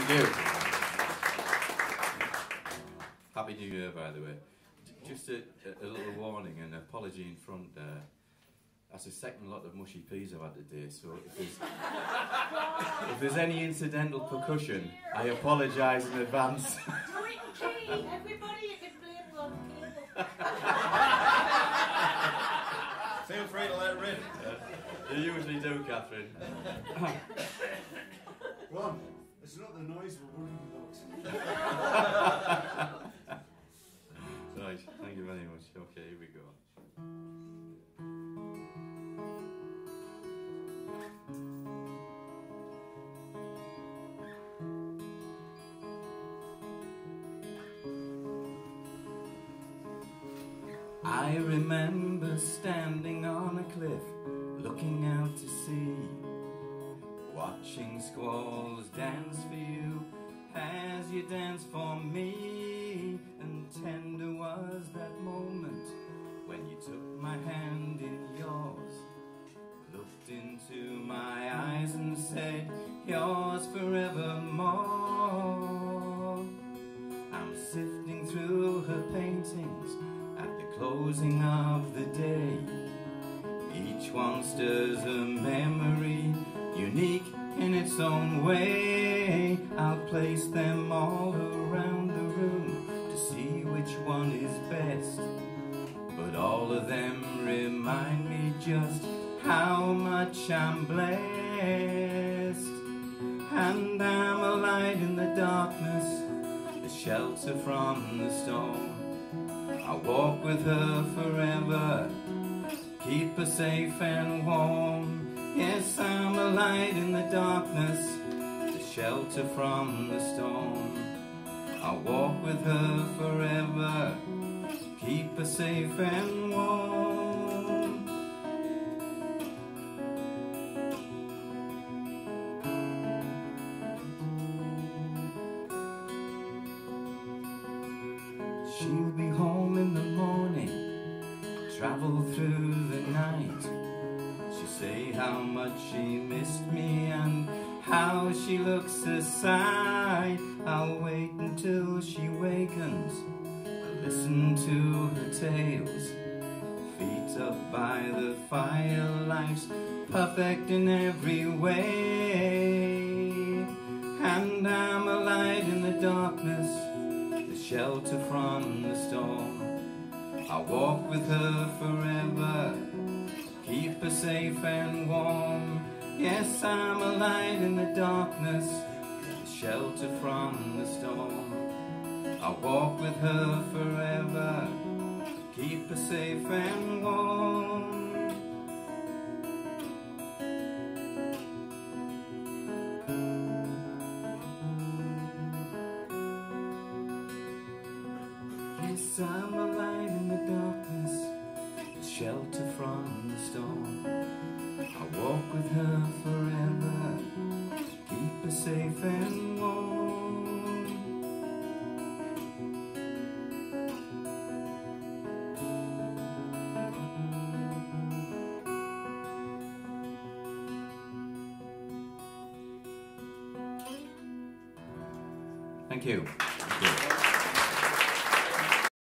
Thank you. Happy New Year, by the way. Just a, a, little warning and apology in front there. That's the second lot of mushy peas I've had today, so if there's, if there's any incidental percussion, I apologise in advance. Do it in. Everybody, you can blame Ron Cable. Feel free to let it rip. Uh, you usually do, Catherine. Ron, it's not the noise we're worried about. right, thank you very much. Okay, here we go. I remember standing on a cliff, looking out to sea, watching squalls dance for you as you dance for me. And tender was that moment when you took my hand in yours, looked into my eyes and said, Yours forevermore. I'm sifting through her paintings at the closing of the day. Each one stirs a memory, own way. I'll place them all around the room to see which one is best. But all of them remind me just how much I'm blessed. And I'm a light in the darkness, a shelter from the storm. I'll walk with her forever, keep her safe and warm. Yes, I'm a light in the darkness, a shelter from the storm. I'll walk with her forever, keep her safe and warm. She'll be home in the morning, travel through the night. Say how much she missed me and how she looks aside. I'll wait until she wakens, I listen to her tales. Feet up by the fire, life's perfect in every way. And I'm a light in the darkness the shelter from the storm. I'll walk with her her safe and warm. Yes, I'm a light in the darkness, shelter from the storm. I'll walk with her forever, keep her safe and warm. Yes, I'm a light in the darkness, shelter with her forever, keep her safe and warm. Thank you. Thank you.